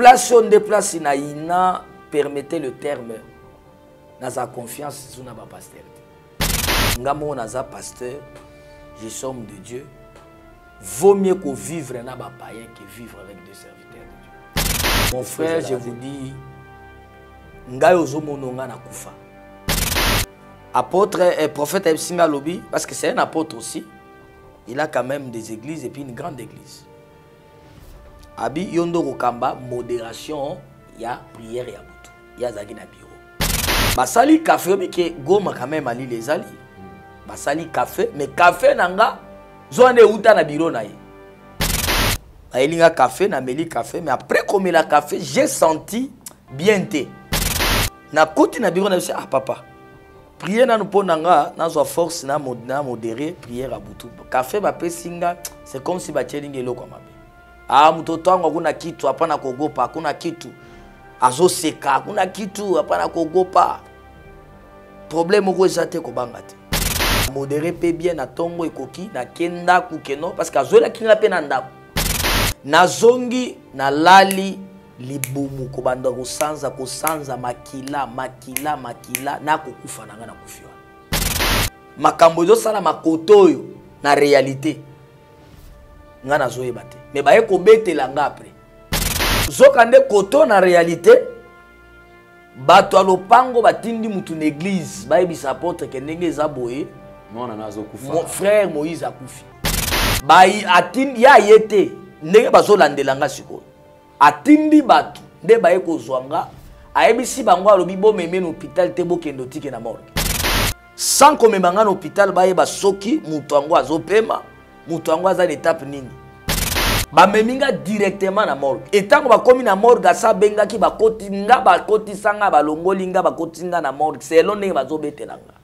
place oyo nde place na ina permettez le terme naza confiance sous na bapasteur te nga moko naza pasteur je somme de dieu vaut mieux ko vivre na bapayen que vivre avec des serviteurs de dieu mon frère je vous dis ngai ozomona nga na kufa apôtre eh, prophète ayebisi nga alobi parce que c'est un apôtre aussi il a quand même des églises et puis une grande église abi yo nde okokamba moderation ya prière ya butu ye azalaki na biro basali kafe oyebi ke goma quand même alile ezali basali kafe mais kafe na nga zwa nde euta na biro na ye nayeli nga kafe nameli kafe mais après komela kafe j'ai senti bien te nakoti na biro na biso ah papa prier nanu mpo na nga nazwa force na, mod, na modere priere ya butu kafe bapesi nga c'est comme si batyeli nga eloko ya mabe ah moto ntango akuna kitu apa na kogopa akuna kitu azoseka akuna kitu apa na kogopa problème moko eza te kobanga te modere mpe bien na ntongo ekoki nake ndako keno parce que azwelaki nga mpe na ndako nazongi nalali libumu kobanda kosanza kosanza makila makila makila nakokufa na ngai nakufi wana makambo ezosala makoto oyo na réalité ngai nazoyeba te me baye kobetela ngai apres zoka nde koto na réalité bato ya lopango batindi motu na église bayebisa apotre ke ndenge eza boye frère moïse akufi ye aye te ndenge bazolandela ngai sikoyo atindi bato nde baye kozwa nga ayebisi bango alobi bomemi na hôpital te bokende otike na morgue sans komema nga na hôpital bayeba soki moto yango azopema moto yango aza na etape nini bamemi nga directement na morgue etango bakomi na morgue asa abengaki bakoti nga bakotisa nga balongoli nga bakotisi nga na morgue selo ndenge bazobetela nga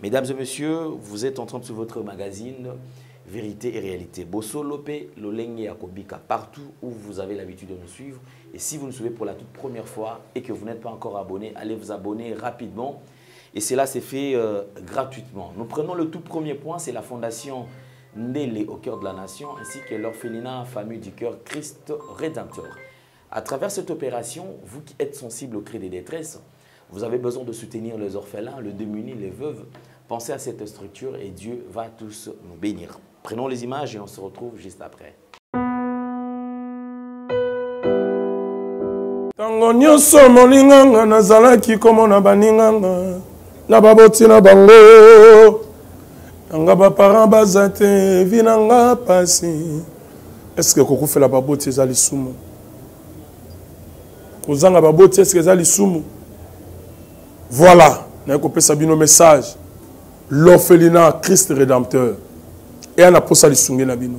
Mesdames et messieurs, vous êtes en train de suivre votre magazine Vérité et Réalité. Bosso Lopé, et Akobika, partout où vous avez l'habitude de nous suivre. Et si vous nous suivez pour la toute première fois et que vous n'êtes pas encore abonné, allez vous abonner rapidement. Et cela, c'est fait euh, gratuitement. Nous prenons le tout premier point, c'est la fondation les au cœur de la nation ainsi que l'orphelinat famille du cœur Christ Rédempteur. À travers cette opération, vous qui êtes sensible au cri de détresse, vous avez besoin de soutenir les orphelins, les démunis, les veuves. Pensez à cette structure et Dieu va tous nous bénir. Prenons les images et on se retrouve juste après. ntango nyonso molinganga nazalaki komona baninganga na baboti na bango nanga baparent baza te vi na nga pasi Est-ce que kokufela baboti eza lisumu? Kozanga baboti est-ce que eza lisumu? Voilà, naye kopesa bino message. L'orphelinat Christ Rédempteur. Eya na posa lisungi na bino.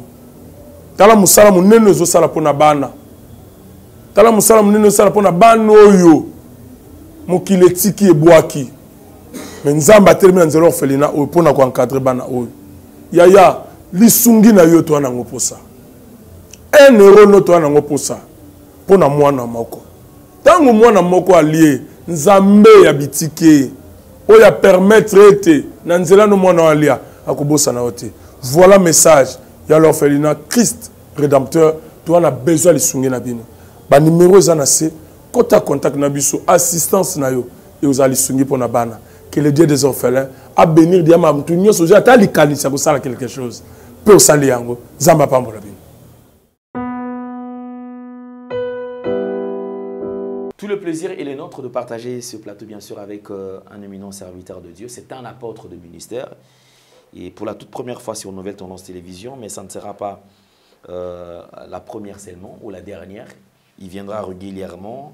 Tala musala munene ezosala pona bana. Tala musala munene ezosala pona bana oyo mokili etiki ebwaki. mais nzambe atelemi na nzela orphelina oyo mpo na koencadre bana oyo yaya lisungi na yo toya nango mposa un euro no toya nango mposa mpo na mwana moko ntango mwana moko alie nzambe ya bitike oyo apermettre ete na nzela no mwana oyo alia akobosana yo te voilà message ya l'orphelina christ rédempteur toa na besoin lisungi na bino banimero eza na se kota contact na biso assistance na yo yo oza lisungi mpo na bana que le dieu des orphelins abénir diama ya motu nyonso ozwi ata likanisi ya kosala quelque chose mpe osali yango nzambe apambola bino Tout le plaisir est le nôtre de partager ce plateau, bien sûr, avec euh, un éminent serviteur de Dieu. C'est un apôtre de ministère. Et pour la toute première fois sur Nouvelle Tendance Télévision, mais ça ne sera pas euh, la première seulement ou la dernière. Il viendra régulièrement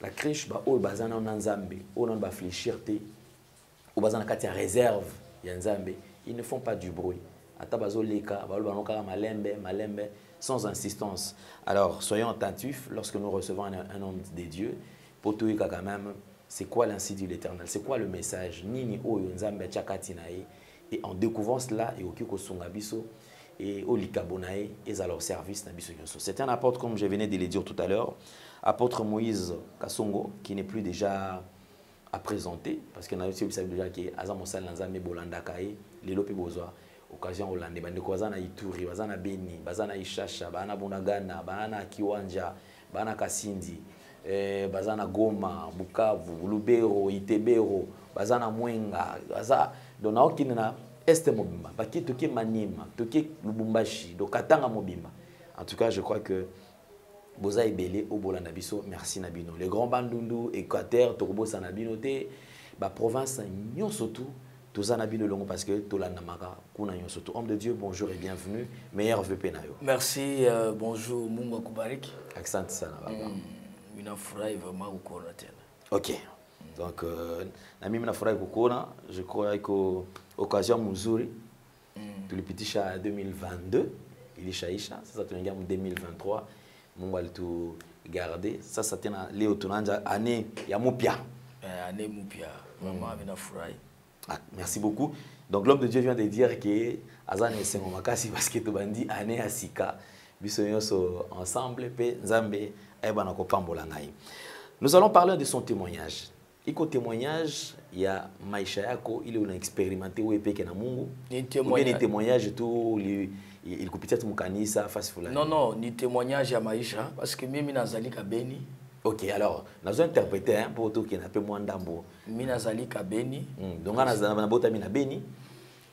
la cruche ba oyo baza nano na nzambe oyo nano bafléchir te oyo baza na kati ya réserve ya nzambe ils ne font pas du bruit ata bazoleka baloba bango kaka malembe malembe sans insistance alors soyons attentifs lorsque nous recevons un, un homme de dieu mpo toyeka quand même c'est quoi l'insi de l'éternel c'est quoi le message nini oyo nzambe atya kati na ye Et en découvrant cela, et au kosunga biso, et au likabonae, et à leur service, na biso nyonso. C'est un apôtre, comme je venais de le dire tout à l'heure, apôtre Moïse Kasongo, qui n'est plus déjà à présenter, parce que na yosi obisa déjà que aza mosali na nzambe bolanda kaye, lelo pe bozwa occasion olande bandeko baza na Ituri, baza na Beni, baza na Ishasha, baza na Bunagana, baza na Kiwanja, bana kasindi eh, baza na goma bukavu lubero itebero baza na mwenga baza donc naokende na este mobimba bake toke maniema toke lubumbashi do katanga mobimba en tout cas je crois que boza ebele oyo bolanda biso merci na bino le grand bandundu équateur tokobosana bino te baprovince nyonso tout toza na bino elongo parce que tolandamaka kuna nyonso to homme de dieu bonjour et bienvenue meilleur vœu mpe na yo merci euh, bonjour mungu akubariki asante sana baba mm, minafurahi vraiment kokona tena ok donc euh, na mimi nafurahi kokona je crois iko occasion muzuri mm. tulipitisha 2022 ilishaisha sasa tunaingia mu 2023 mungu alitugarde sasa tena leo tunaanja ane ya mupya eh, ane mupya mama mm. vinafurahi ah, merci beaucoup donc l'homme de dieu vient de dire que aza na esengo makasi parce que tobandi ane ya sika biso nyonso ensemble mpe nzambe ayebana kopambola ngai nous allons parler de son témoignage iko témoignage ya maisha yako ile una experimente wewe peke na Mungu ni témoignage, ni témoignage tu li, ilikupitia tu mkanisa fasi fulani non non ni témoignage ya maisha parce que mimi nazali kabeni ok alors nazo interprete hein, mpo tokenda mpe mwa ndambo mi nazali kabeni mm, donc nga nazala nabotami na beni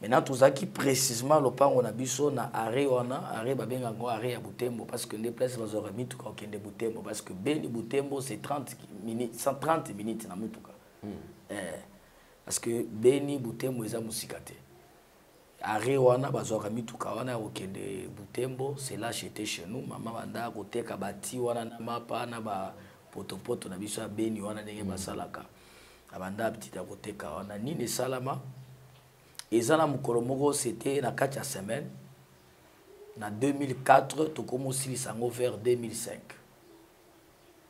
maintenant tozalaki précisement lopango na biso na arrêt wana arrêt babengaka ngo arrêt ya butembo parce que nde place bazwaka mituka kokende butembo parce que beni butembo c'est 30 minutes 130 minutes na mutuka mm. eh, parce que beni butembo eza mosika te arrêt wana bazwaka mituka wana ya kokende butembo c'est là j'étais chez nous mama banda koteka bati wana na mapa na bapotopoto na biso ya beni wana ndenge mm. basalaka mm. abanda aptite ya koteka wana nini esalama eza na mokolo moko sete na kati ya semaine na 2004 tokomi osilisa yango vers 2005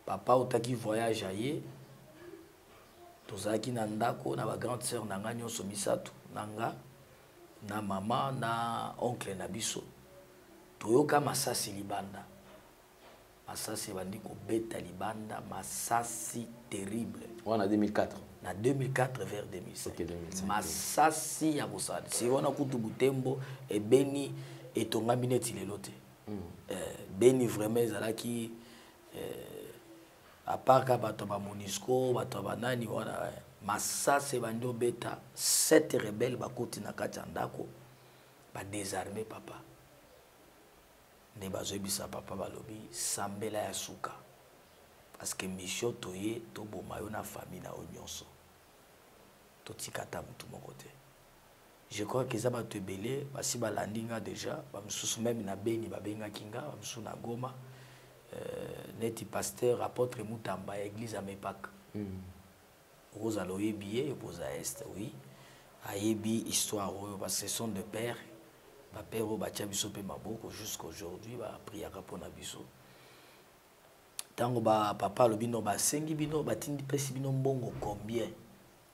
papa otaki voyage aye tozalaki na ndako na bagrande sœur na ngai nyonso misato na nga na mama na oncle na biso toyoka masasi libanda masasi ebandi kobeta libanda masasi terrible wana 2004 na 2004 vers 2005 okay, 2005 masasi ya kosala si wana kutu butembo ebeni etongami neti lelo te mm. eh, beni vraiment ezalaki eh, apart ka bato ya bamonisco bato ya banani wana eh, masasi ebandi obeta sete rebele bakoti na kati ya ndako badesarme papa nde bazoyebisa papa balobi sambela ya suka parceke misio toye toboma yo na famille na yo nyonso totika ata motu moko te je crois ke eza bato ebele basi balandi nga deja bamosusu meme na beni babengaki nga bamosusu na goma euh, neti pasteur apotre mutamba ya église ya mepak mm. okozala oyebi ye okoza est oui ayebi histoire oyo parce que sont de père bapère oyo batya biso mpe maboko jusqu'aujourd'hui bapriaka mpo na biso ntango bapapa alobi no basengi bino batindi pesi bino mbongo combien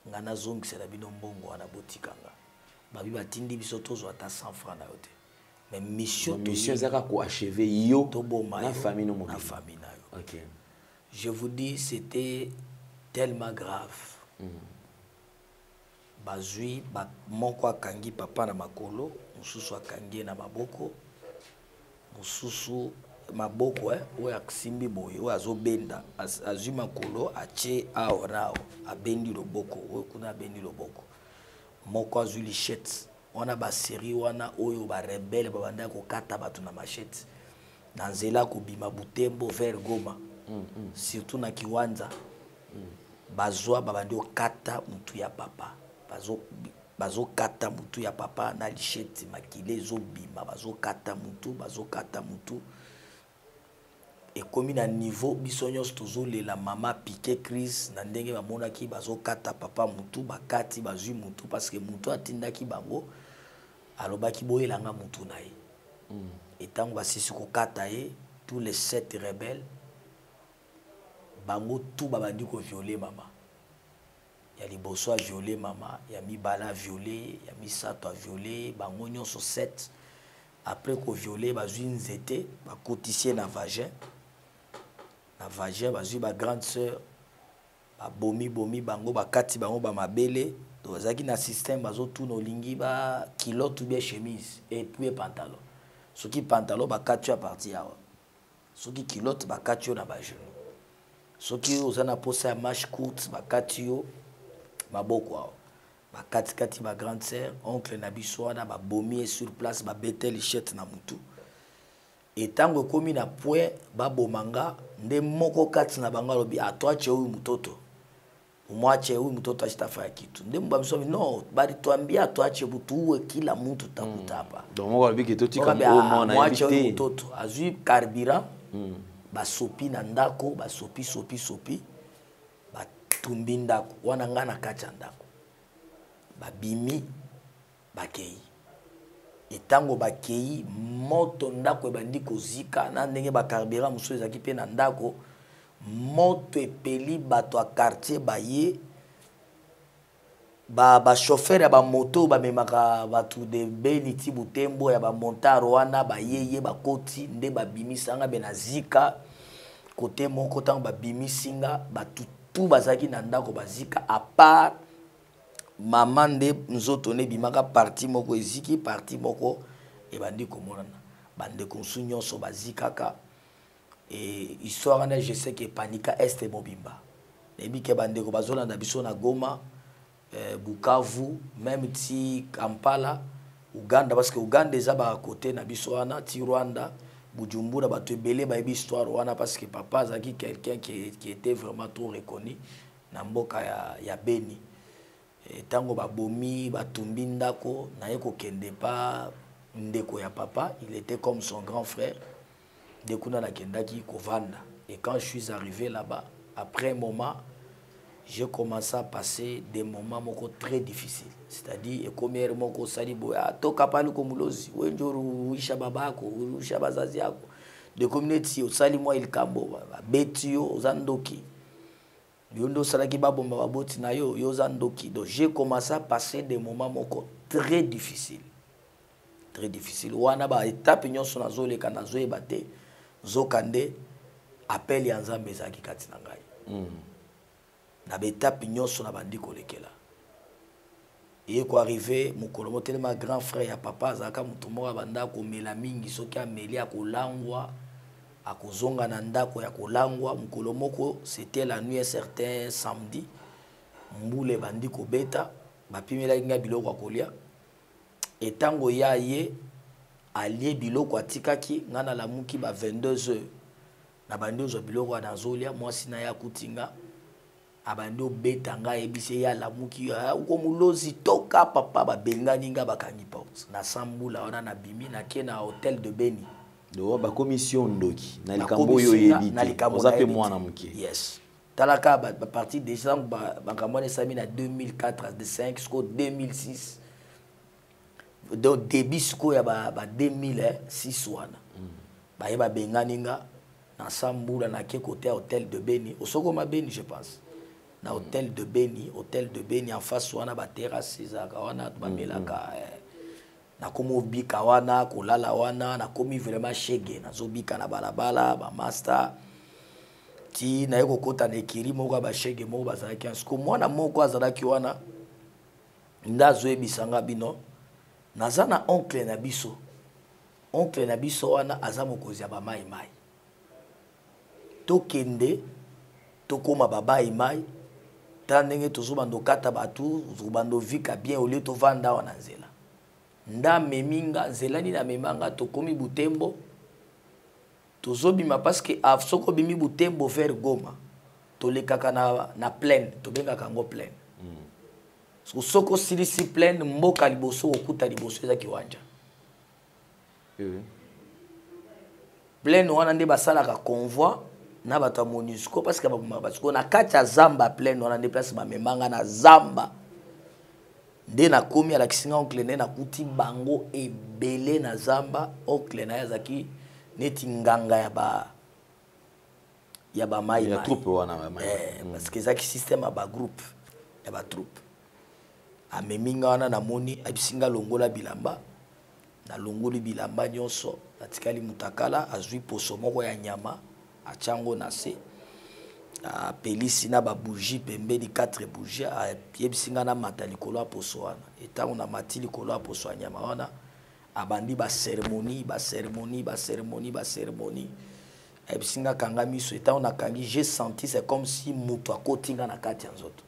nga nazongisela bino mbongo wana botika nga babi batindi biso tozwa ata 100 franc na yo te mais mission mission ezaka koacheve yo na famille na yo okay. Je vous dis c'etait tellement grave. Mm. bazwi ba, moko akangi papa na makolo mosusu akangi ye na maboko mosusu maboko eh, oyo asimbi boye oyo azobenda az, azwi makolo atye awa na awa abendi loboko oyo kuna abendi loboko moko azwi lichette wana ba serie wana oyo ba rebelle ba banda ko kata batu na machette na nzela ko bima butembo vers goma mm, mm. surtout na kiwanza mm. bazwa ba bandi okata mutu ya papa bazo bazo kata mutu ya papa na lichette makile ezo bima bazo kata mutu bazo kata mutu ekomi na niveau biso nyonso tozolela mama piquet crise na ndenge bamonaki bazokata papa mutu bakati bazwi mutu parceke mutu atindaki bango alobaki boyela nga mutu na ye mm. etango basisi kokata ye tous les sept rebelles bango tout babandi koviole mama ya liboso aviole mama ya mibale aviole ya misato aviole bango nyonso 7 après ko violer bazui nzete ba kotisi ye na vagin na vagin bazui ba grande sœur ba bomi bomi bango ba kati bango ba mabele to bazaki na système bazo tuna olingi ba culotte ou bien chemise et puis pantalon soki pantalon ba kati ya parti ya soki culotte ba kati yo na ba genou soki oza na posa ya marche courte ba kati yo maboko awa ba kati kati ba grande sœur oncle na biso wana ba bomi ye sur place ba bete lichette na mutu et tango ekomi na point ba boma nga nde moko kati na bango alobi a ah, toi tu es huyu mtoto umwache huyu mtoto ashitafanya kitu nde mubamisomi no balituambia tuache butu uwe kila mtu takuta hapa mm. donc moko alobi kitotika mwache huyu mtoto azwi carburant mm. basopi na ndako basopi sopi sopi, sopi. batumbi ndako wana ngai na kati ya ndako babimi bakei etango bakei moto ndako ebandi kozika na ndenge bacarburant mosusu ezalaki mpe na ndako moto epeli bato ya quartier baye Ba ba chauffeur ya ba moto ba memaka batu de Beni ti Butembo ya ba montar wana ba ye ye ba koti nde ba bimisa nga mais na zika kote moko tango ba bimisi nga batu tout bazalaki na ndako ba zika a part mama nde nzoto ne bimaka parti moko eziki parti moko ebandi komonana ba ndeko mosusu nionso ba zikaka Et histoire wana je sais que panika est mobimba nayebi ke bandeko bazolanda biso na goma eh, bukavu meme ti kampala uganda parce que uganda eza bakote na biso wana ti rwanda bujumbura bato ebele bayebi histoire wana parce que papa azalaki quelqu'un qui, qui était vraiment trop reconnu na mboka ya, ya beni ntango eh, babomi batumbi ndako naye kokende pa ndeko ya papa il était comme son grand frère de kuna nakendaki kovanda et quand je suis arrivé là-bas après moment je commence à passer des moments moko très difficile c'est-à-dire ekomi ere moko osali boye atoka pali komulozi wenjoro uisha babako uisha bazazi yako dekomi neti osali mwa likambo babeti yo oza ndoki yo nde osalaki babomba baboti na yo yo oza ndoki donc je commence à passer des moments moko très difficile très difficile wana baetape nyonso nazoleka nazoyeba te nzoka nde appel ya nzambe ezalaki kati na ngai mm. na baetape nyonso nabandi kolekela eye ko arrive mokolo moko telema grand frère ya papa azalaka moto moko abanda komela mingi soki ameli akolangwa akozonga na ndako ya kolangwa mokolo moko c'était la nuit un certain samedi mbula ebandi kobeta bapimelaki ngai biloko ya kolia etango ya ye alie biloko atikaki ngai nalamuki ba 22 heures nabandi ozwa biloko wana azolia mwasi na ye akuti nga abandi obeta ngai ayebisi ye alamuki uko mulozi toka papa babengani ngai bakangi porte na sambula wana nabimi nake na hotel de beni doa bakomi sio ndoki na likambo oyo oyebi te oza mpe mwana moke yes talaka baparti deja makambo wana esami na 2004 5 siko 2006 donc début sikoyo ya ba, ba 2006 wana mm. baye babengani nga na sa mbula nake kote ya hotel de beni osokoma beni je pense na hotel de beni hotel de beni en face wana baterrasse ezalaka wana bamelaka mm -hmm. eh, nakomi obika wana kolala wana nakomi vraiment shege nazobika na balabala bamaster ti naye kokota na ekiri moko ya bashege moko bazalaki yansi ko mwana moko azalaki wana nde azoyebisa nga bino naza na oncle na biso Oncle na biso wana aza mokonzi ya ba mai mai. Tokende tokoma ba mai mai tala ndenge tozobanda okata bato tozobanda ovika bien olie tovanda awa na nzela nde amemi nga nzela nini amema nga tokomi butembo tozobima parceke ah, soki obimi butembo vers goma tolekaka na, na plaine tobengaka yango plaine mm. soki osilisi plaine mboka liboso okuta liboso eza kiwanja euh. plaine wana nde basalaka convoi na bato ya monusco parce que babomaka bato sikoyo na kati ya zamba plaine wana nde place bamema nga na zamba nde nakomi alakisi nga oncle nde nakuti bango ebele na zamba oncle na ye azalaki neti nganga ya ba ya ba mai ya troupe wana ba mai eh, mm. parce que ezaki système ya ba groupe ya ba troupe amemi nga wana namoni ayebisi nga longola bilamba nalongoli bilamba nyonso natikali mutakala azwi poso moko ya nyama atyango na se apelisi na babougie pembeni 4 bougie ayebisi nga namata likolo ya poso wana etango namati likolo ya poso ya nyama wana abandi baceremonie baceremonie baceremonie baceremonie ayebisi nga kanga miso etango nakangi je senti c'est comme si moto akoti nga na kati ya nzoto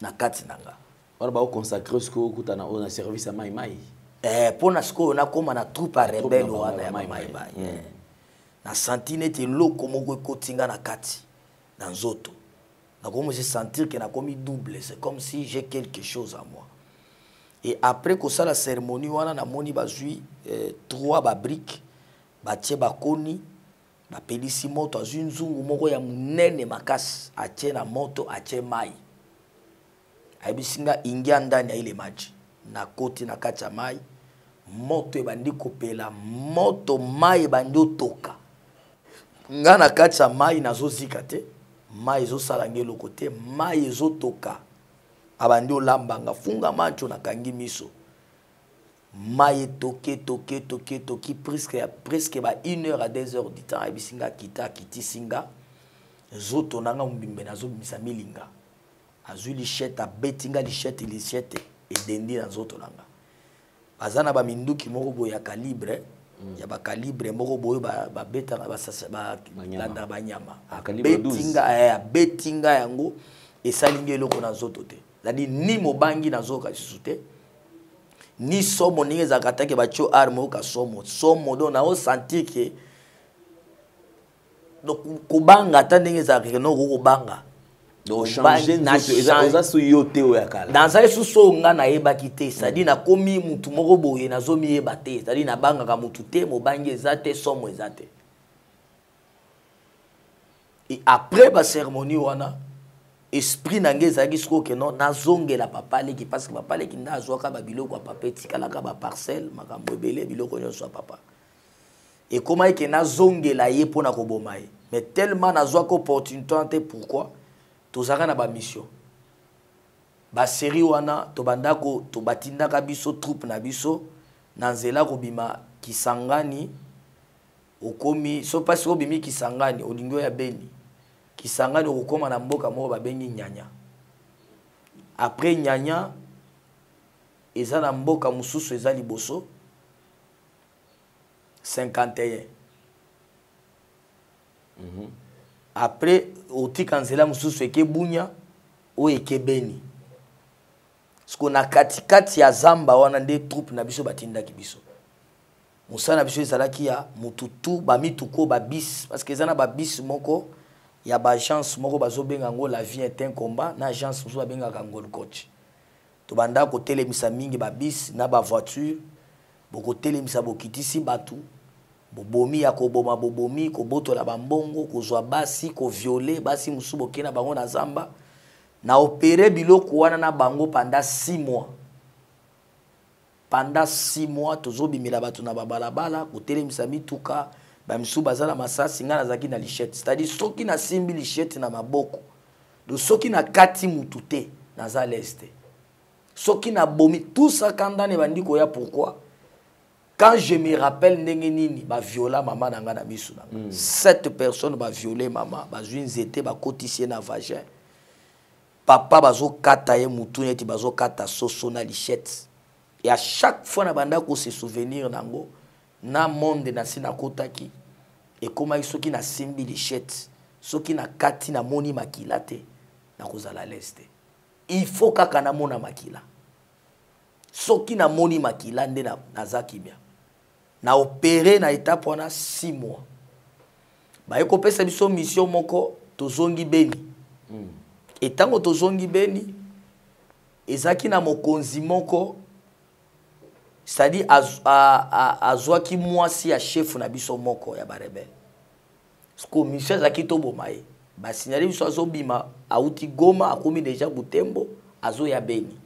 na kati na nga wana bakoconsacre sikoyo okutana oyo na service ya maimai eh, mpo na sikoyo nakóma na troupe ya rebele wana ya maimai mm. eh. na senti neti eloko moko ekoti nga na kati na nzoto nakomi se sentir ke nakomi double c'est comme si j'ai quelque chose à moi et après kosala cérémonie wana namoni bazwi eh, trois babrique Batie bakoni, bapelisi moto, azwi nzungu moko ya monene makasi, atie na moto, atie mai. Ayebisi nga ingia ndani ya ile maji, nakoti na kati ya mai, moto ebandi kopela, moto mai ebandi otoka. Nga na kati ya mai nazozika te, mai ezosala nga eloko te, mai ezotoka. Abandi olamba nga, funga macho, nakangi miso. maye toke toke toke toki presque ya presque ba 1 heure à 2 heures du temps ayebisi nga kita akitisi nga nzoto na nga mobimbe nazobimisa milinga azwi lichette abeti nga lichette lichette edendi na nzoto na nga baza na baminduki moko boye ya calibre mm. ya bacalibre moko boye babetaka balandaka banyama ah, eh, abeti nga yango esali nge eloko na nzoto te zadi ni mobangi nazoyoka lisusu te ni somo ndenge ezalaka atake batio ar moyoka somo somo donc nao sentir ke donc kobanga ata ndenge ezalaka ke noko kobanga nazali susu oyo ngai nayebaki te cetadi mm. nakomi motu moko boye nazomiyeba te cetadi nabangaka motu te mobangi eza te somo eza te et après ba cérémonie wana esprit na ngai ezalaki sikoyo ke non nazongela papa leki parce que papa leki nde azwaka babiloko ya papa etikalaka baparcelle makambo ebele biloko nyonso ya papa ekomaki ke nazongela ye mpo na koboma ye mais tellement nazwaki opportunité wana te pourquoi tozalaka na bamission baserie wana tobanda batindaka biso troupe na biso na nzela kobima kisangani okomi so mpasi obimi kisangani olingi oya beni kisangani okokoma na mboka moko babengi nyanya après nyanya eza na mboka mosusu eza liboso 51 mm -hmm. après otika nzela mosusu eke bunya oyo eke beni siko na katikati ya zamba wana nde troupe na biso batindaki biso mosala na biso ezalaki ya motu tu bamituka oyo babis parce que eza na babis moko ya baagence moko bazobenga yango la vie est un combat na agence mosusu babengaka ngolcoach tobanda kotelemisa mingi babis na bavoiture bokotelemisa bokitisi bato bobomi ya koboma bobomi kobotola bambongo kozwa basi koviole basi mosusu bokei na bango na zamba na opere biloko wana na bango panda 6 mois Pendant six mois, tozobimela bato na babalabala, kotelemisa mituka, bamisusu baza na masasi, ngai nazalaki na lichette. C'est-à-dire soki nasimbi lichette na maboko, donc soki nakati mutu te, naza à l'aise te. Soki nabomi, tout ça kanda ne bandi koya pourquoi? quand je me rappelle ndenge nini baviola mama na ngai na miso na ngai mm. sept personnes baviole mama bazwi nzete bakotisi ye na vagin papa bazokata ye mutu neti bazokata soso na lichette et à chaque fois na banda ko se souvenir nango na monde na si nakotaki ekomaki soki nasimbi lichette soki nakati namoni makila te nakozala à l'aise te il faut kaka namona makila soki namoni makila nde naza kimia na opere na etape wana 6 mois baye kopesa biso misio moko tozongi beni mm. etango tozongi beni ezalaki na mokonzi moko c'est-à-dire azwaki mwasi ya shefu na biso moko ya barebele siko misio azalaki toboma ye basignale biso azobima auti goma akomi deja butembo azoya beni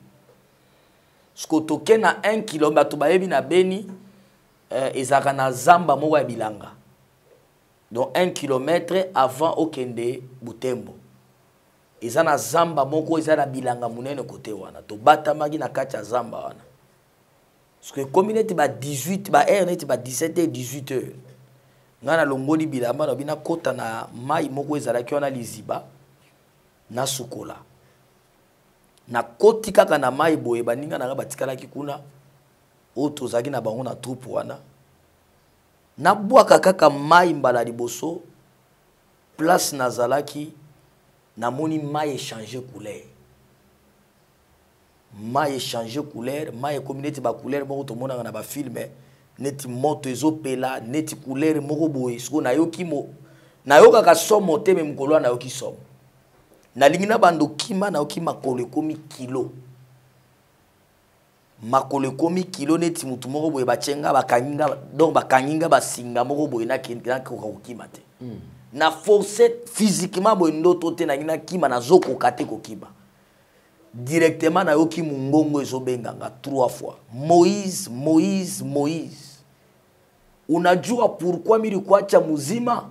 siko toke na 1 kilo bato bayebi na beni eh, ezalaka na zamba moko ya bilanga donc 1 kilomètre avant okende butembo eza na zamba moko eza na bilanga monene kote wana tobatamaki na kati ya zamba wana soki ekomi neti ba 18 ba heure neti ba 17 e 18 heure ngai nalongoli bilamba nabi nakota na mai moko ezalaki wana liziba nasukola nakoti kaka na mai boye baninga na ngai batikalaki kuna oyo tozalaki na bango na troupe wana nabwaka kaka mai mbala liboso place nazalaki namoni mai echange couleur mai echange couleur mai ekomi neti bacouleur moko tomonaka na bafilme neti moto ezopela neti couleur moko boye sikoyo nayoki mo nayokaka somo te me mokolo wana nayoki somo nalingi na bando okima nayoki makolo ekomi kilo makolo ekomi kilo neti motu moko boye batye nga bakangi nga donc bakangi nga basinga moko boye nakoka kokima te mm. na force physiquement boye ndoto te nangi nakima nazokoka te kokima directement nayoki mongongo ezobenga nga trois fois moïse moïse moïse unajua pourkui milikuacha muzima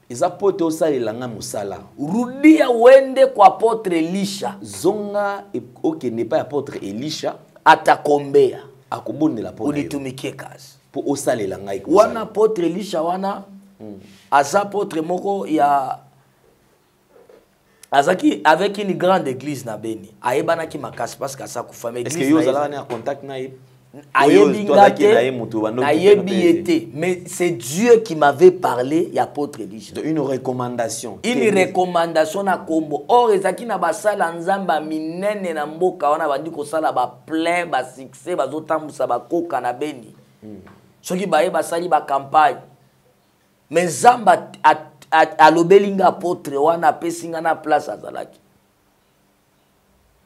eza mpo te osalela ngai mosala rudia wende kwa apotre elisha zonga e, okende epai apotre elisha atakombeya akobondela mpo olitumikie kasi mpo osalela ngai wana apotre elisha wana mm. aza apotre moko ya azalaki avec une grande église na beni ayebanaki makasi parce que asakufa mais église yo ozalaka na contact na ye ayebi nga te nayebi ye te mais c'est dieu qui m'avait parlé ya apôtre elisha une recommandation une recommandation na kombo or ezalaki na basala nzambe ya minene na mboka wana bandi kosala baplein basuccès bazotambusa bakoka na beni hmm. soki baye basali bacampagne mais nzambe alobeli nga apotre wana apesi nga na place azalaki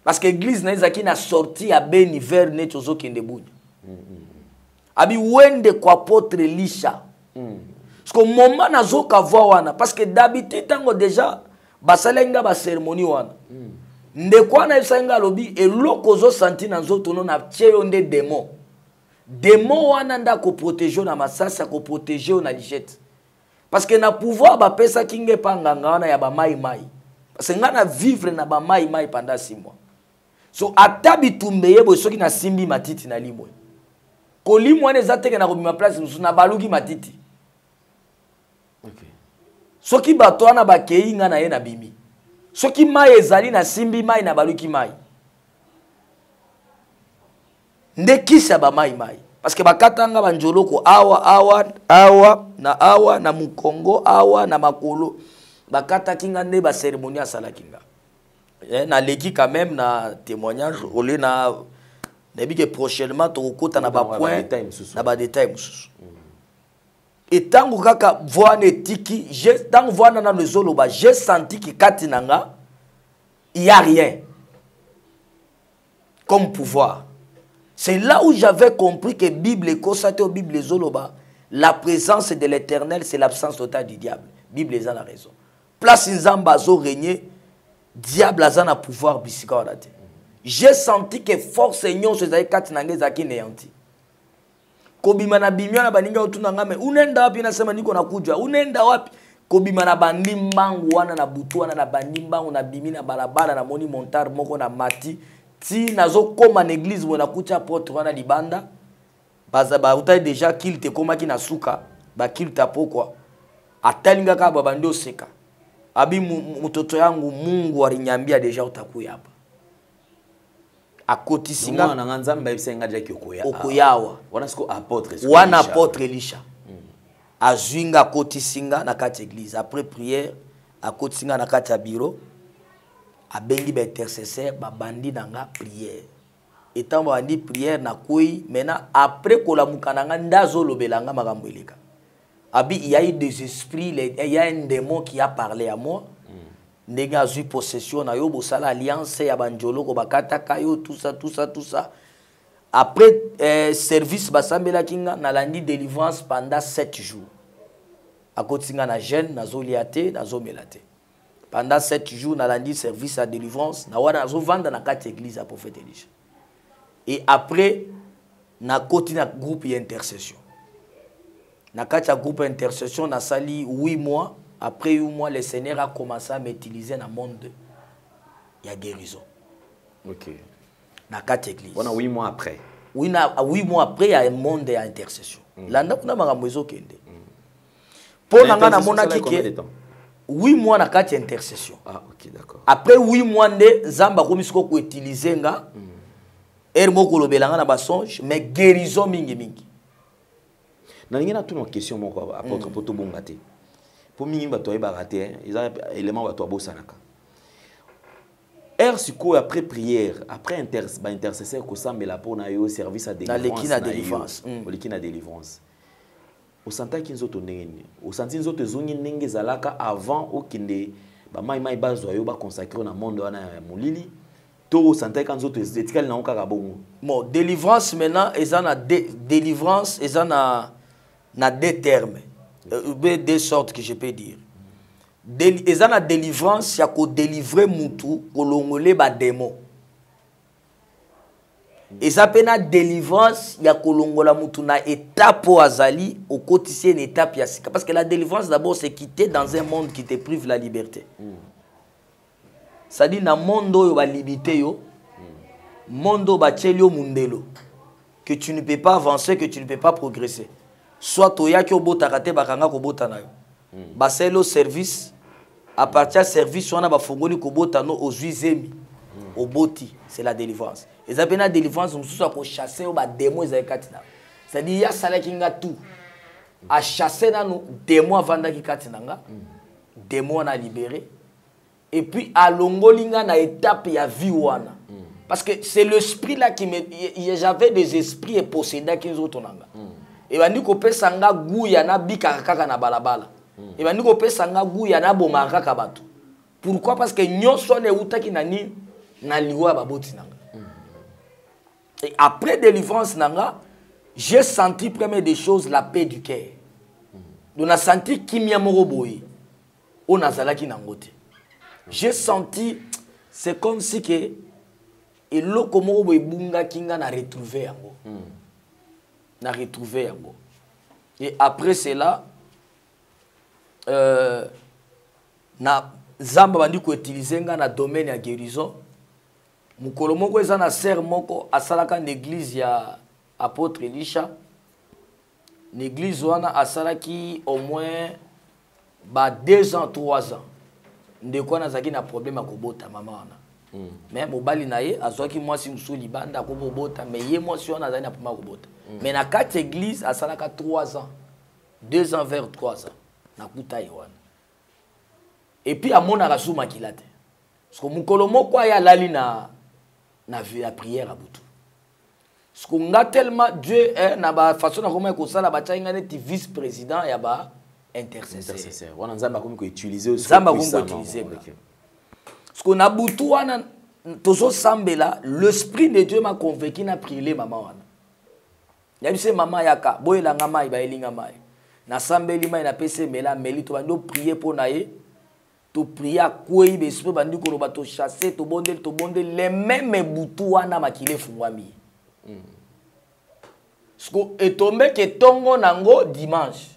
parce que église na ezalaki na sortie ya beni vers neti ozokende bunya mm, mm, mm. abi wende kwa apotre lisha parceke moma nazoka voi wana parceke d'habitude ntango déjà basalaki nga baceremonie wana ndeko wana ayebisaki nga alobi eloko ozosanti na nzoto no na tie yo nde demon demo wana nde akoprotege yo na masasi akoprotege yo na ligete parce que na pouvoir bapesaki nge mpa nganga wana ya bamai mai parce que ngai na vivre na bamai mai pendant six mois so ata bitumba eye boye soki nasimbi matiti na limwe kolimu wana eza teke na kobima place mosusu nabaluki matiti okay. soki bato wana bakei ngai na ye nabimi soki mai ezali nasimbi mai nabaluki mai nde kisi ya bamaimai parceke bakatanga banjoloko awa awa awa na awa na mokongo awa na makolo bakataki nga nde baceremonie asalaki nga eh, naleki quand même na témoignage olie na nayebi ke prochainement tokokota na bapoint na badetail mosusu etango kaka voi wana etiki ntango voi wana nano ezoloba je senti ki kati na nga ya rien comme pouvoir c'est là où j'avais compris que bible ekosa te o bible ezoloba la présence de l'éternel c'est l'absence totale du diable bible eza na raison place nzambe azo régner diable aza na pouvoir bisika wana te j'ai senti que force nyonso ezali kati na ngai ezalaki neyanti kobima na bimia na baninga otuna nga me unenda wapi nasema niko na kujwa unenda wapi kobima na bandi mbangu wana na butu wana na bandi mbangu nabimi na balabala namoni montare moko na mati ti nazokoma na eglize boye nakuti apotre wana libanda bautaki deja kilte ekomaki na suka bakilte apokwa atali nga kaka babandi oseka abi mototo yangu mungu arinyambia deja otakuyapa akotisi nga mwana nga nzambe ayebisaki nga jaki okoya okoyawa wana siko apotre wana apotre elisha hmm. azwi nga akotisi nga na kati ya église après prière akotisi nga na kati ya bureau abengi baintercesseur babandi na nga prière etant babandi prière nakwei maintenant après kolamuka na nga nde azolobela nga makambo eleka Abi, il y a eu des esprits, il y a un démon qui a parlé à moi. Mm. Ndenge azui possession na yo, bosala alliance ya banjoloko bakataka yo, tout ça, tout ça, tout ça. Après euh, service basambelaki nga, nalandi délivrance pendant 7 jours. Akoti nga na jeune, nazolia te, nazomela te. Pendant 7 jours, nalandi service ya délivrance, na wana nazovanda na kati église ya prophète Elisha. et après nakoti na groupe ya intercession na kati ya groupe intercession nasali 8 mois après 8 mois le seigneur a commencé à m'utiliser na monde ya guérison okay. na kati ya église wana 8 mois après oui, na, 8 mois après ya monde ya intercession mm. landa kuna makambo ezokende mm. mpo na ngai namonaki ke 8 mois na kati ya intercession ah, okay, après 8 mois nde nzambe akomi siko koutilize nga mm. ere moko kolobela nga na basonge mais guérison mingi mingi nalingi natuna question moko apôtre mpo mm. tobonga te mpo mingi bato ayebaka te eh, eza élément bato abosanaka heure sikoyo après prière après inter, baintercesseur kosambela mpo na yo service ya délivrance oleki na délivrance mm. Osantaki nzoto ndenge nini? Osanti nzoto ezongi ndenge ezalaka avant okende ba mai mai bazwa yo ba consacrer na monde wana ya molili? To osantaki ka nzoto etikali nango kaka bongo? Bon, délivrance maintenant eza na de, délivrance eza na na deux termes. Euh, be deux sortes que je peux dire. Deli, eza na délivrance ya ko délivrer mutu kolongole ba démons. eza mpe na délivrance ya kolongola mutu na étape oyo azali okotisi ye na étape ya sika parce que la délivrance d'abord c'est quitter dans un monde qui te prive la liberté mm. cestadire na monde oyo balibite yo mm. monde oyo batieli yo mundelo que tu ne peux pas avancer que tu ne peux pas progresser soit oyaki obotaka te bakanga kobota na yo hmm. basali o service à partir ya service wana bafongoli kobota no ozwi zemi hmm. oboti c'est la délivrance eza mpe na délivrance mosusu ya kochasse yo bademo ezali kati na c'est-à-dire ye asalaki nga tout achasse nanu demo avandaki kati na nga demo wana alibere et puis alongoli nga na étape ya vie wana mm. parce que c'est l'esprit là qui me j'avais des esprits et possédaki nzoto na nga mm. ebandi kopesa nga gout ya nabikaka kaka na balabala mm. ebandi kopesa nga gout ya nabomaka kaka bato pourquoi parce que nyonso wana eutaki na nini na liwa ya baboti na nga mm. et après délivrance na nga j'ai senti première des choses la paix du cœur mm. donc na senti kimia moko boye oyo nazalaki nango te j'ai senti c'est comme si ke eloko moko boye ebungaki nga na retrouve yango hmm. na retrouve yango et après cela euh, na nzambe abandi koutilize nga na domaine ya guérison mokolo moko eza na sere moko asalaka na eglize ya apotre elisha na eglize wana asalaki au moins ba deux ans trois ans ndeko wana azalaki na problème ya kobota mama wana mm. me mobali na ye azwaki mwasi mosusu libanda akobobota me ye mwasi wana azali na problème ya kobota mm. me na kati église asalaka trois ans deux ans vers trois ans nakuta ye wana epuis amonaka su makila te parceke mokolo moko aya alali na na ya prière ya butu siko nga tellement dieu eh, na bafaçon nakoma ekosala batyaki ngai neti vice président ya ba intercesseur wana nzambe akomi koutilize nzambe akomi koutilize nga siko na butu wana tozosambela l'esprit de dieu m'a convaincu na priele mama wana yebisi mama yaka boyela nga mai bayeli nga mai nasambeli mai napesi emela ameli tobandi oprie mpo na ye toprie akwei baesprit bandi koloba tochasse tobondeli tobondeli le meme butu wana makila efungwami mm. siko etombe ke ntongo na yango dimanche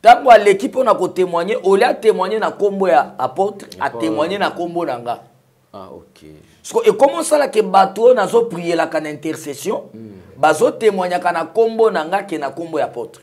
ntango mm. aleki mpo na kotemoigne oli atemoigne na nkombo ya apotre atemoigne na nkombo na nga ah, okay. siko ekoma osala ke bato oyo nazoprielaka na intercession mm. bazotemoignaka na nkombo na nga ke na nkombo ya apotre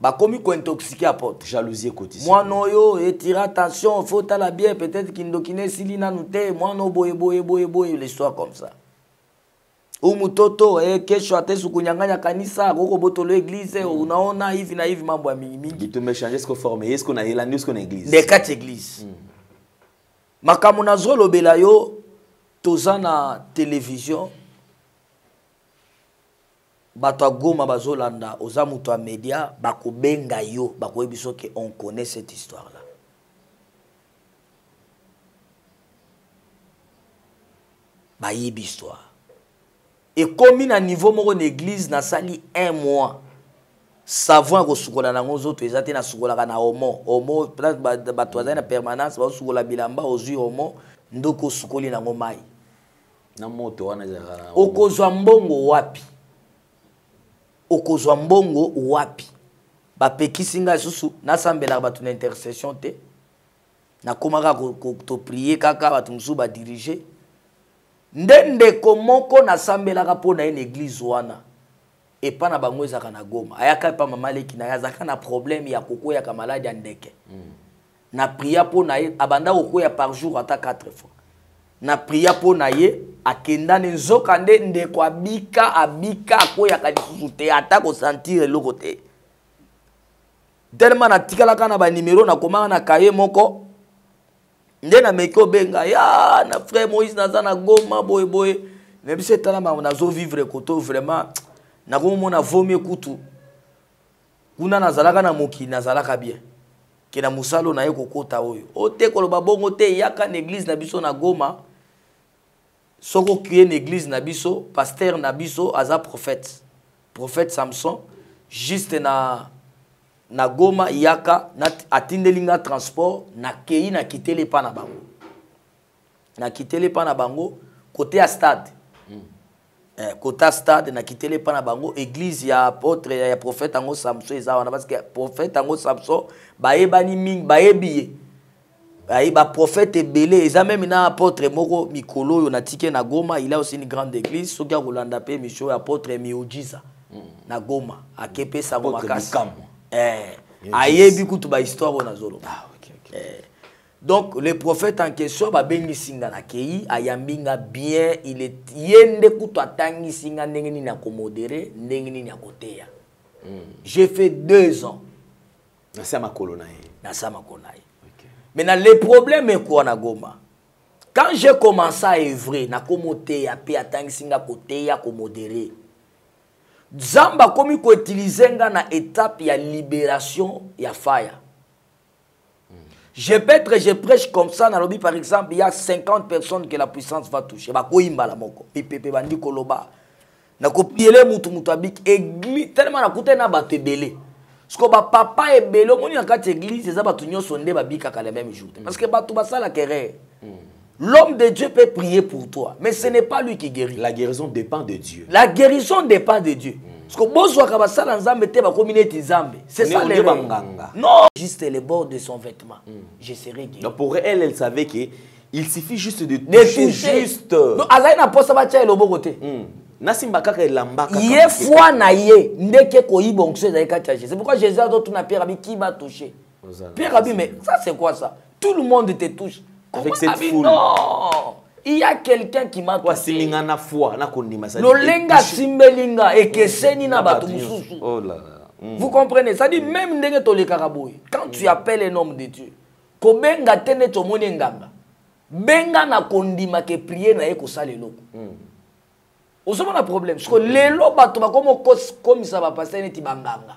bakomi kointoxique apotre jalousie ekotisi mwana oyo etira tension faut tala bien peut-être kindokina esili nanu te mwana oyo boye boye boye boye l'histoire comme ça ou mutoto e eh, kesho ate sukunyanganya kanisa akoki kobotolo eglise mm. unaona hivi na hivi mambo ya mingi mingi bitumba echange siko forme ye siko na elandi siko na eglise nde kati eglise mm. makambo nazolobela yo toza na televizio Bato ya Goma bazolanda oza moto ya media bakobenga yo bakoyebi biso ke on connaît cette histoire là. Bayebi histoire. Ekomi na niveau moko na église nasali un mois savon ya kosukola na yango nzoto eza te nasukolaka na omo omo bato bazali na permanence baosukola bilamba ozwi omo ndoki osukoli na yango mai na moto wana ezalaka okozwa mbongo wapi okozwa mbongo wapi bapekisi ngai lisusu nasambelaka bato na intercession te nakomaka toprie kaka bato mosusu badirige nde ndeko moko nasambelaka mpo na ye na eglize wana epa na bango ezalaka na goma ayaka epa mama leki na ye azalaka na probleme ya kokweyaka maladi ya ndeke mm. na pria mpo na ye abanda kokwea par jour ata 4 fois na pria mpo na ye akendani nzoka nde ndeko abika abika akweyaka lisusu te ata kosantire eloko te telema natikalaka na banimero nakomaka na kaye moko nde nameki obenga ya na frère moïse naza na goma boyeboye me biso etala makambo nazovivre koto vraiment nakomomona vomi ekutu kuna nazalaka na mokili nazalaka bien ke na mosala oyo naye kokota oyo o te koloba bongo te yaka na eglize na biso na goma soki okie na eglize na biso paster na biso aza prophète prophète samson juste na na goma yaka atindeli nga transport nakei na kitele epa na bango nakiteli epai na bango kote ya stade mm. eh, kota stade nakiteli epai na bango église ya apotre ya, ya prophète yango samson eza wana parce que prophète yango samson bayebani mingi bayebi ye aye baprofete ebele eza meme na apotre moko mikolo oyo natike na goma il a aussi une grande église soki akolanda mpe émission ya apotre miujiza mm. na goma akepesa yango makasi eh, ayebi kutu bahistware oyo nazoloba ah, okay, okay. eh, donc le prophète en question babengisi nga nakei ayambi nga bien il est ye nde kutu atangisi nga ndenge nini ya komodere ndenge nini ya koteya mm. j'ai fait deux ans nasa makolo na ye nasa makolo na ye okay. maintenant le problème ekoa na goma quand j'ai commencé à evre nakomoteya mpe atangisi nga koteya komodere nzambe akomi koutilize nga na etape ya liberation ya fire je petre je prêche comme ça nalobi par exemple il y a 50 personnes que la puissance va toucher bakoyi mbala moko mipepe bandi koloba nakopiele mutu mutu abiki eglise tellement nakutani na bato ebele siko bapapa ebele omoni na kati ya eglise eza bato nyonso nde babikaka le même jour te parce que bato basalaka erreur L'homme de Dieu peut prier pour toi, mais ce n'est pas lui qui guérit. La guérison dépend de Dieu. La guérison dépend de Dieu. Mm. Parce que bozwaka basala nzambe te bakomi neti nzambe. C'est ça les banganga. Non, juste les bords de son vêtement. Mm. Je serai guéri. Donc pour elle, elle savait que il suffit juste de toucher juste. Non, azali na posa ba tia eloboko te. Mm. nasimba kaka elambaka ye foi na ye ndeke koyiba onction ezali kati ya jesus pourquoi jesus azotuna pierre abi ki batouche Pierre Abi, mais ça c'est quoi ça Tout le monde te touche. Avec cette Abi, foule. Non il y a quelqu'un qui m'a touché. na foi, na kondima ça. Lolenga simbelinga ekeseni na bato mususu. Oh là là. Mm. Vous comprenez Ça dit même ndenge tolekaka boye. Quand tu mm. appelles un homme de Dieu, kobenga te nde tomoni nganga. Benga na kondima ke prier na ye kosala eloko. Mm. ozomona problème siko lelo bato bakomi okomisa bapasteur neti banganga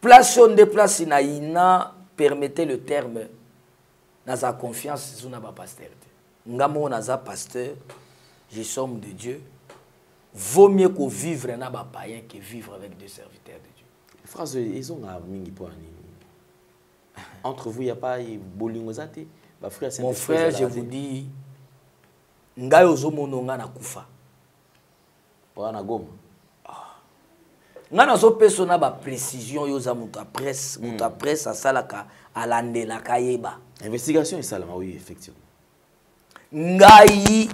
place oyo nde place na ina permettez le terme naza confiance zuna ba pasteur te nga moko naza pasteur je somme de dieu vaut mieux ko vivre na ba païen que vivre avec des serviteurs de dieu phrase ezonga mingi mpo ya nini entre vous ya pa bolingo eza te ba frère mon frère je vous dis ngai ozomona nga na kufa oya na goma ah. ngai nazopeso na baprécision yo oza moto ya presse hmm. moto ya presse asalaka alandelaka yeba investigation esalama oui effectivement ngai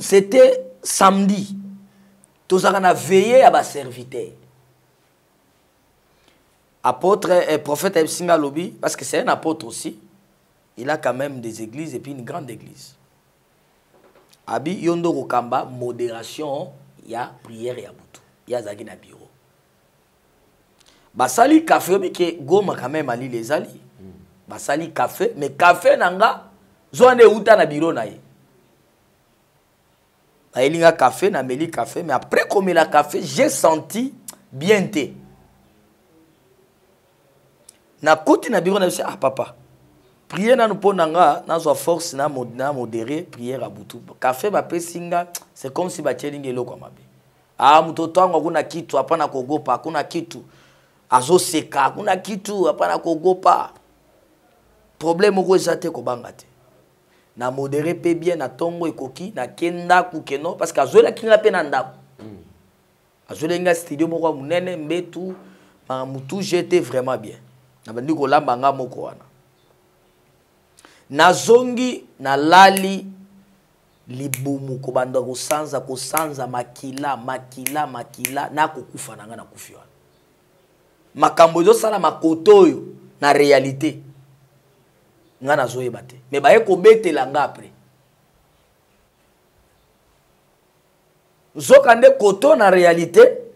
c'était samedi tozalaka na veille ya baserviteur apôtre eh, prophète ayebisi ngai alobi parce que c'est un apôtre aussi il a quand même des églises et puis une grande église abi yo nde okokamba moderation ya prière ya butu ye azalaki na bureau basali cafe oyebi ke goma quand même alili ezali basali cafe mais cafe na nga zwa nde euta na bureau na ye nayeli nga cafe nameli cafe mais après komela cafe j'ai senti bien te nakoti na biro na biso ah papa priere nanu mpo na nga nazwa force na, mod, na modere priere ya butu kafe bapesi nga c'est comme si batieli nga eloko ya mabe ah moto ntango akuna kitu apa na kogopa akuna kitu azoseka akuna kitu apa na kogopa problème moko eza te kobanga te na modere mpe bien na ntongo ekoki nake ndako keno parce que azwelaki nga mpe na ndako azwelaki ngai studio moko ya monene mbetu makambo tout jete vraiment bien nabandi kolamba nga moko wana nazongi nalali libumu kobanda kosanza kosanza makila makila makila nakokufa na ngai nakufi wana makambo ezosala makoto oyo na réalité ngai nazoyeba te me baye kobetela ngai apres Nzokande, koto na realite,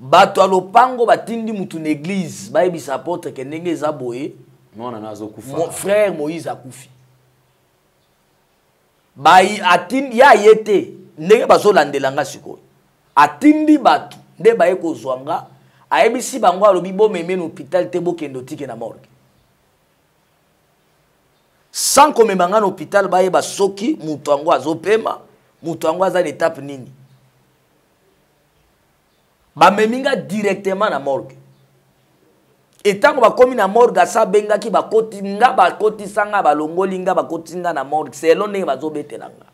bato ya lopango batindi mutu na eglise bayebisa apotre ke ndenge eza boye mwana na azokufa mon frère moïse akufi bayi atindi ya ye te ndenge bazolandela nga sikoyo atindi bato nde baye kozwa nga ayebisi bango alobi bomemi na hôpital te bokende otike na morgue sans komema ngai na hôpital bayeba soki moto yango azopema moto yango aza na etape nini bamemi ngai directement na morgue etango bakomi na morgue asi abengaki bakoti nga bakotisa nga balongoli nga bakotisi nga na morgue selo ndenge bazobetela nga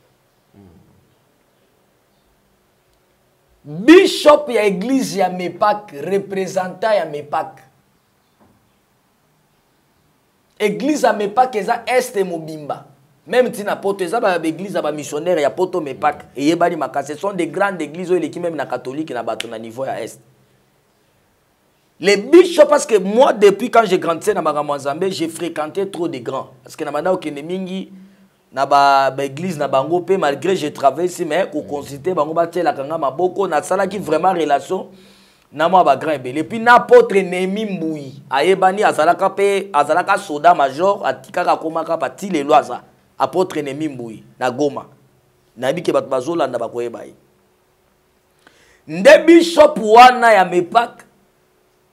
bishop ya eglise ya mepak representant ya mepak eglise ya mepak eza este mobimba meme ti na poto eza baeglise ya bamissionnaire ya poto mepak mm. eyebani makasi ce sont des grandes églises oyo eleki meme na catholique na bato na niveau ya este les bichos parce que moi depuis quand je grandissais na makambo ya nzambe j'ai fréquenté trop de grands parce que na banda okende mingi na ba, ba église na bango mpe malgré je travaille si mais koconsulte bango batielaka nga maboko nasalaki vraiment relation na mwa bagrand ebele epuis na apotre nehemi mbui ayebani azalaka mpe azalaka soda major atikaka akomaka pa ti lelo aza apotre nehemi mbui na goma nayebi ke bato bazolanda bakoyeba ye nde bishop wana ya mepak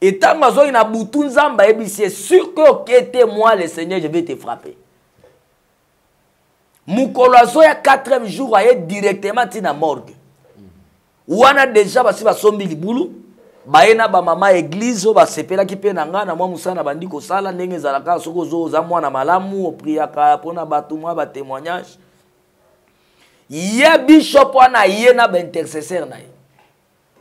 Et ntango azwaki na butu nzambe ayebisi ye sur que oke te moi le seigneur je vais te frapper mokolo azoya 4e jour aye directement ntina morgue wana deja basi basombi libulu baye na bamama ya eglize oyo basepelaki mpe na ngai na mwa mosala na bandi kosala ndenge ezalaka soki ozo oza mwana malamu opriaka mpona bato mwa batémoignage ye bishop wana aye na baintercesseur na ye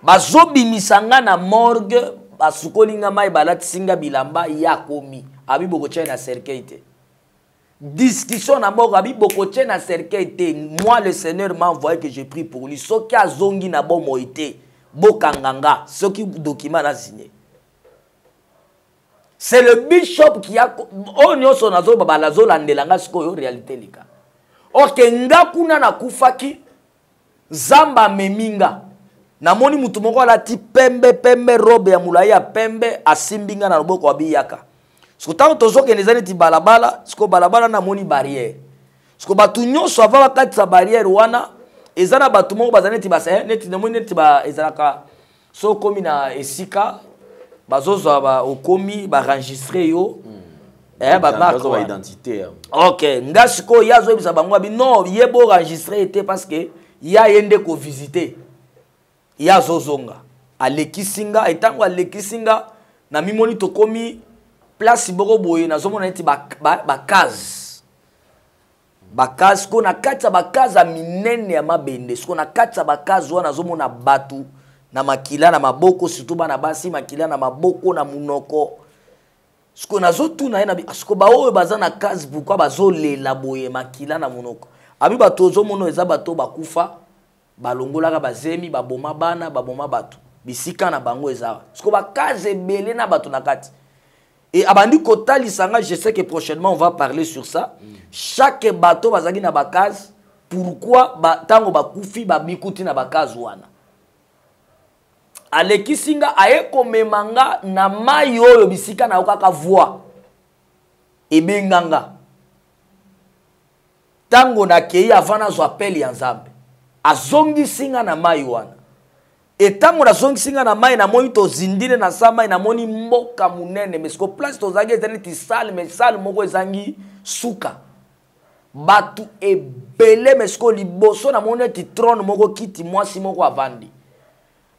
bazobimisa nga na morgue basukoli nga mai balatisi nga bilamba ye akomi abi bokotya na cercueil te discussion na moko abi bokotya na cercueil te moi le seigneur m'a envoyé que je prie pour lui soki azongi na bomoi te bokanga nga soki document na signe c'est le bishop qui a oyo nyonso nazoloba balazolandela nga sikoyo réalité lika oke nga kuna nakufaki zamba amemi nga namoni moto moko alati pembe pembe robe ya molai ya pembe asimbi nga na loboko abiyaka siko ntango tozokende eza neti balabala siko balabala namoni barrière siko bato nyonso ava bakatisa barrière wana eza na bato moko baza neti basa eh, neti namoni neti ezalaka so okomi na esika bazozwa ba okomi barengistre yo mm. eh, bamarke identité ok nga sikoyo ye azoyebisa bango abi non ye borengistre ye te parce que ye aye nde kovisite ye azozonga alekisi nga etango alekisi nga na mimoni tokomi place boko boye nazomona neti bacase ba, ba bacase sikoyo na kati ya bacase ya minene ya mabende sikoyo na kati ya bacase wana azomona bato na makila na maboko surtout bana basi makila na maboko na munoko sikoyo nazotuna ye na ah, sikoyo baoyo baza na case pourkui bazolela boye makila na munoko abi bato ozomona eza bato bakufa balongolaka bazemi baboma bana baboma bato bisika na bango eza siko bakaze ebele na bato na kati e abandi kotalisa nga je sais que prochainement on va parler sur ça mm. chaque bato bazalaki na bakaze pourkui ntango ba, bakufi bamikuti na bakaze wana alekisi nga aye komema nga na mai oyo bisika nayokaka voi ebenga nga Tango na keyi avant na zwa appel ya nzambe azongi singa na mai wana e tango na zongi singa na mai na moni to zindile na sa mai na moni mboka munene mais ko place to zagi ezali ti salle mais salle moko ezangi suka batu e bele mais ko liboso na moni ti trône moko kiti mwasi moko avandi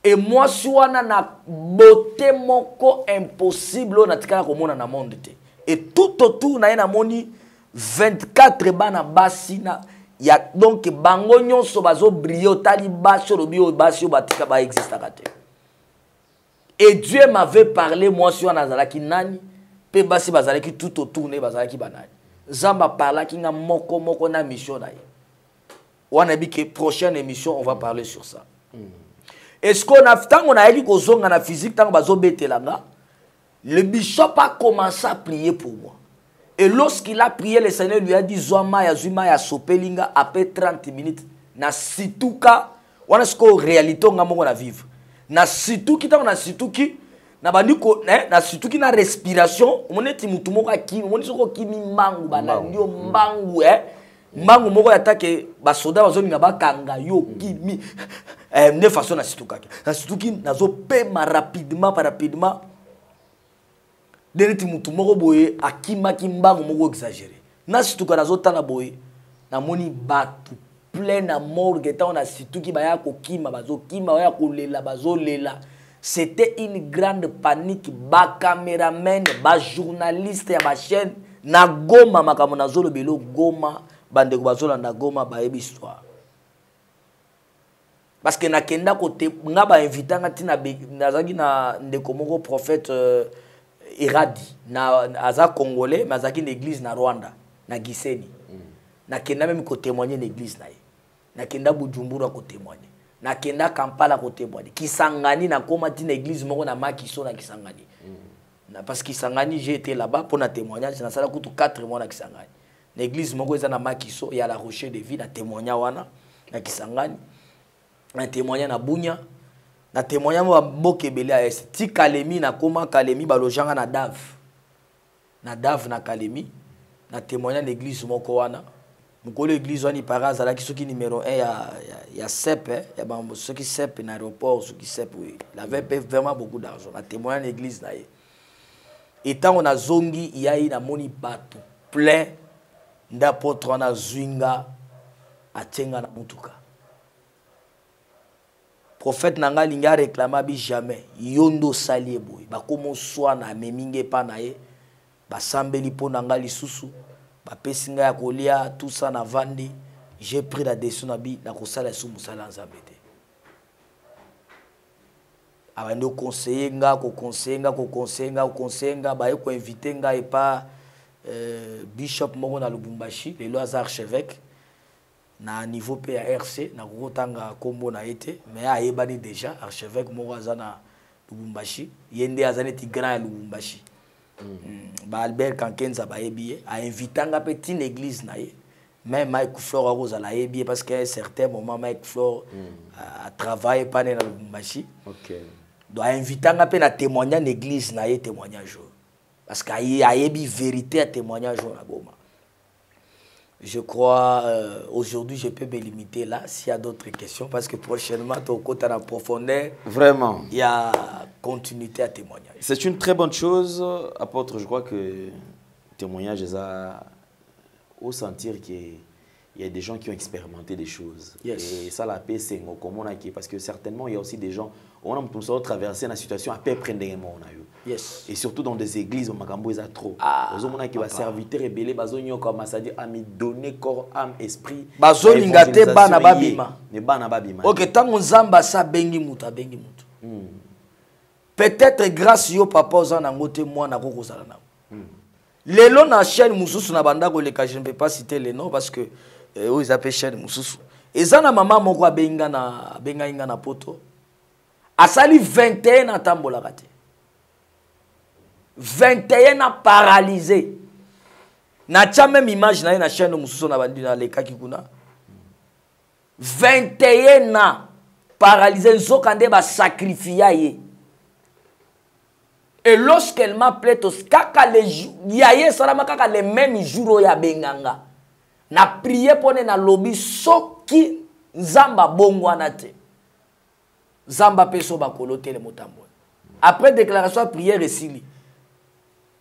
e mwasi wana na bote moko impossible oyo natikala komona na monde te e tout autour na ye namoni 24 bana basi na ya donc bango nyonso bazobrille otali basi olobi oyo basi oyo batika baexistaka te e dieu m'avait parle mwasi wana azalaki nani mpe basi bazalaki tout autour na ye bazalaki banani nzambe aparlaki nga moko moko na mission na ye wana yebi ke prochaine émission on va parler sur ça est ce que na ntango nayaki kozonga na physique ntango bazobetela nga le bishop a commencé à prier pour moi et lorsqu'il a prié le seigneur lui a dit zwa mai azwi mai asopeli nga après 30 minutes na situka wana sikoyo réalité nga moko na vivre na situki ntango na situki nabandi eh, na situki na respiration omoni eti motu moko akimi omoni soki okimi mbangu balandi yo mbangu eh? mbangu moko ya take basoda bazolinga bakanga yo kimi eh, nde façon nasitukaki nasituki nazopema rapidement pa rapidement nde neti motu moko boye akimaki mbangu moko exagere nasituka nazotala boye namoni bato plein na morgue ntango nasituki baya kokima bazokima baya kolela bazolela C'etait une grande panique ba cameramen ba journaliste ya ba chaîne na Goma makambo nazoloba elo Goma bandeko bazolanda Goma bayebi histoire parce que nakenda kote nga bainvita nga ntina nazalaki na ndeko moko prophète euh, eradi na, aza congolais mais azalaki na église na rwanda na giseni mm. nakenda meme kotémoigne na église na ye nakenda bujumbura kotemoigne nakenda kampala kotemoigne kisangani nakoma ntina eglise moko na makiso na kisangani mm. parce kisangani j'ai été là-bas mpo na témoignage nasala kutu 4 mois na kisangani na église moko eza na makiso ya la rocher de vie na témoigna wana na kisangani na témoigna na bunya na témoigna mwa mboka ebele ya est ti kalemi nakoma kalemi balojanga na dave na dave na kalemi na témoigna na église moko wana mokolo église wana ipara azalaki soki numéro 1 ya, ya, ya sep eh, ya ba, soki sep na aéroport soki sep oui. il avait mm. vraiment beaucoup d'argent na témoigna na église na ye etango nazongi yai namoni bato plein nde apotre wana azwi nga atie nga na motuka prophète na nga alingi a reclame abi jamais yo nde osali ye boye bakomi oswana amemi nge epa na ye basambeli mpo na nga lisusu bapesi ngai ya kolia tout ça na vandi j'ai pris la décision na bi na kosala lisusu mosala ya nzambe te abandi oconseille nga koconseille nga koconseille nga koconseille nga baye koinvite nga epa euh, bishop moko na lubumbashi lelo aza archevêque na niveau mpe ya rc nakoki kotanga nkombo na ye te mais ayebani déjà archevêque moko aza na lubumbashi ye nde aza neti grand ya lubumbashi mm. mm. baalbert kankenza bayebi ye ainvitanga mpe ntina église na ye mais mike flor akozala ayebi ye parce qu'à un certain moment mike flor mm. atravaille mpa ne na lubumbashi okay. donc ainvitanga mpe na témoigna na église na ye témoignage oyo parce que ayebi vérité ya témoignage oyo na boma Je crois, euh, aujourd'hui, je peux me limiter là, s'il y a d'autres questions, parce que prochainement, ton côté à profondeur, Vraiment. il y a continuité à témoigner. C'est une très bonne chose, apôtre, je crois que témoignage, ça, au sentir qu'il y a des gens qui ont expérimenté des choses. Et ça, la paix, c'est comment on parce que certainement, il y a aussi des gens omona moto mosusu aotraverse na situation à peu près ndenge moko na yo yes. et surtout dans des églises bamakambo eza trop ah, ozomonaki baserviteur ebele bazonyoka masadi amidonne corps ame esprit bazolinga te bana babima me bana babima ok ntango nzambe asi abengi moto abengi moto hmm. peut-être grâce yo papa oza nango te mwana akoki kozala nango hmm. lelo na chaîne mosusu na banda koleka je ne peux pas citer le nom parce que eh, oyo eza mpe chaîne mosusu eza na mama moko abenga na abengaki nga na poto asali 21 atambolaka te 21 a paralyse natya meme image na ye na chaîne mosusu na bandi nalekaki kuna 21 a paralyse nzoka nde basakrifia ye et lorsqu'elle m'a pletos kaka le ya ye esalama kaka le même jour oyo abenganga na prie mpo ne nalobi soki nzambe abongwana te nzambe apeso bakolo tele motamboli après déclaration ya prière esili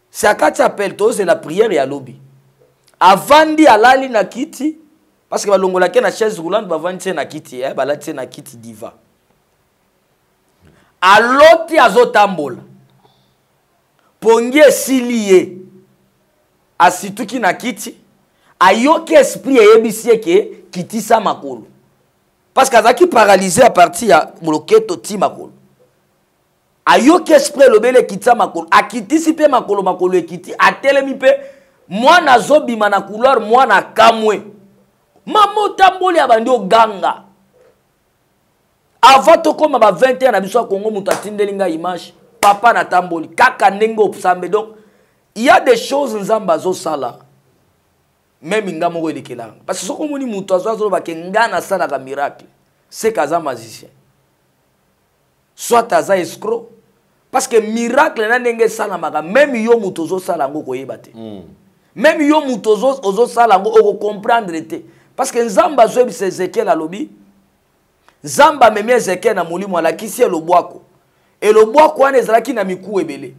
se akati appel tozela prière ya lobi avandi alali na kiti parce que balongolaki na chaise roulante bavandi se na kiti eh, balati se na kiti diva aloti azotambola pongi esili ye asituki na kiti ayoki esprit eyebisi ye ke kitisa makolo parce que azalaki paralyse ya parti ya loketo ti makolo ayoki esprit elobeli ekitisa makolo akitisi mpe makolo makolo ekiti atelemi mpe mwana azobima na couloir mwana akamwe mama otamboli abandi oganga avant tokóma ba 20 ans na biso ya congo moto atindeli ngai image papa natamboli kaka ndenge osambe donc il y a des choses nzambe azosala meme nga moko elekelaka parce que soki omoni moto azo azoloba ke nga nasalaka miracle seke aza magicien soit aza escro parce que miracle na ndenge esalamaka meme yo moto ozosala yango koyeba te mm. meme yo moto ozosala yango okocomprendre te parce que nzambe azoyebisa ezekiel alobi nzambe amemi ezekiel na molimo alakisi elobwako elobwako wana ezalaki na miku ebele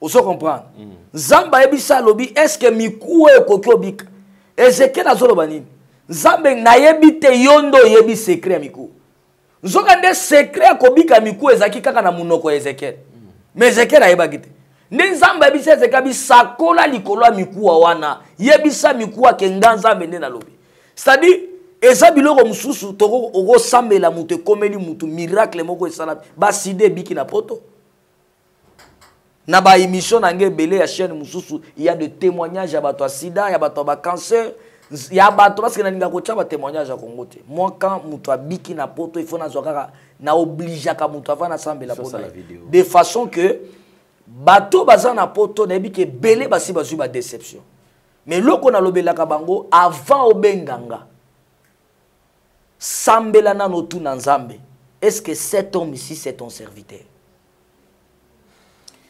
ozo comprendre mm. nzambe ayebisa alobi eske miku oyo ekoki obika ezekiel azoloba nini nzambe nayebi te yo nde oyebi sekre ya miku nzoka nde sekre ya kobika miku ezalaki kaka na monoko ya ezekiele ma ezekiele ayebaki te nde nzambe ayebisi ezekiele bisakola likolo ya mikuwa wana yebisa mikuwa ke nga nzambe nde nalobi cetadire eza biloko mosusu toko okosambela moto ekomeli moto miracle moko esala baside ebiki na poto na ba émission na ngai ebele ya chaîne mosusu ya de témoignage ya bato ya sida ya bato ya bacancer ya bato parce que nalinga kotya ba témoignage ya kongo te moi quand moto abiki na poto ifo nazwa kaka na obligeaka moto avant nasambela mpona de façon que bato baza na poto nayebi ke ebele basi bazwi badéception mais eloko nalobelaka bango avant obenganga sambela nano otuna nzambe est ce que cet homme ici c'est ton serviteur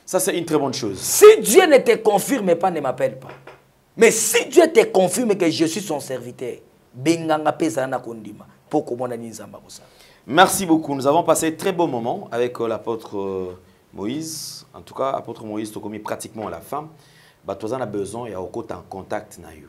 ça c'est une très bonne chose si dieu ne te confirme pas ne m'appelle pas mais si dieu te confirme que je suis son serviteur benganga mpe ezala na kondima mpo komona nini nzambe akosala merci beaucoup nous avons passé très beau moment avec euh, l'apôtre euh, moïse en tout cas apôtre moïse tokomi pratiquement à la fin bato aza na besoin ya kokota en contact na yo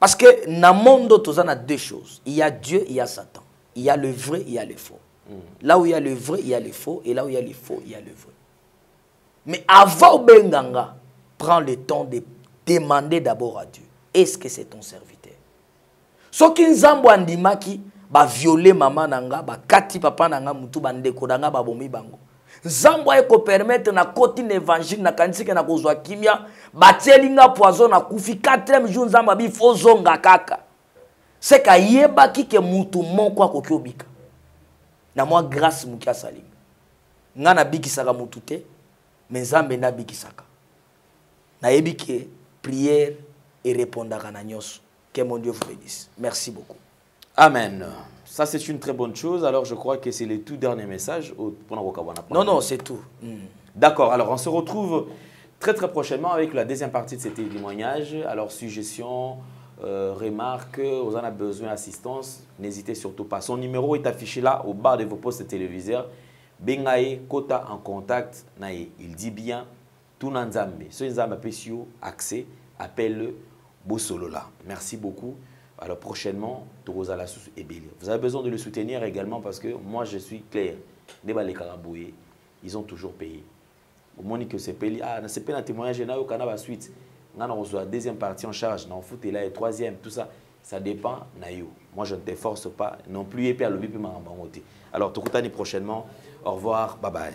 parce que na monde toza a deux choses il y a dieu il y a satan il y a le vrai il y a le faux mm. là où il y a le vrai il y a le faux et là où il y a le faux il y a le vrai mais avant benganga prends le temps de demander d'abord à dieu est-ce que c'est ton serviteur soki nzambo andimaki baviole mama na nga bakati papa na nga motu bandeko na nga babomi bango nzambo aye kopermetre nakoti na evangile nakanisike na kozwa kimia batieli nga poison nakufi 4 jour nzambo abi fo zonga kaka seke ayebaki ke motu moko akoki obika na mwa grâce moke asalinga ngai nabikisaka motu te me nzambe nde abikisaka nayebi ke priere erépondaka na nyonso que mon dieu vous bénisse merci beaucoup amen Ça, c'est une très bonne chose. Alors, je crois que c'est le tout dernier message au Non, non, c'est tout. Mm. D'accord. Alors, on se retrouve très, très prochainement avec la deuxième partie de cet témoignages. Alors, suggestions, euh, remarques, vous en avez besoin d'assistance, n'hésitez surtout pas. Son numéro est affiché là, au bas de vos postes téléviseurs. Bengae, Kota en contact, il dit bien, tuna nzambe soki nzambe apesi yo accès appelle bosolola merci beaucoup alors prochainement tokozala susu ebele vous avez besoin de le soutenir également parce que moi je suis clair nde balekaka boye ils ont toujours payé omoni que osepeli ah nasepeli na témoignage nayoka na basuite ngai nakozwa deuxième partie en charge nakofutela ye troisième tout ça ça dépend na yo moi je ne te force pas non plus ye mpe alobi mpe makambo yango te alors tokutani prochainement au revoir bye bye